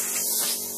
はい。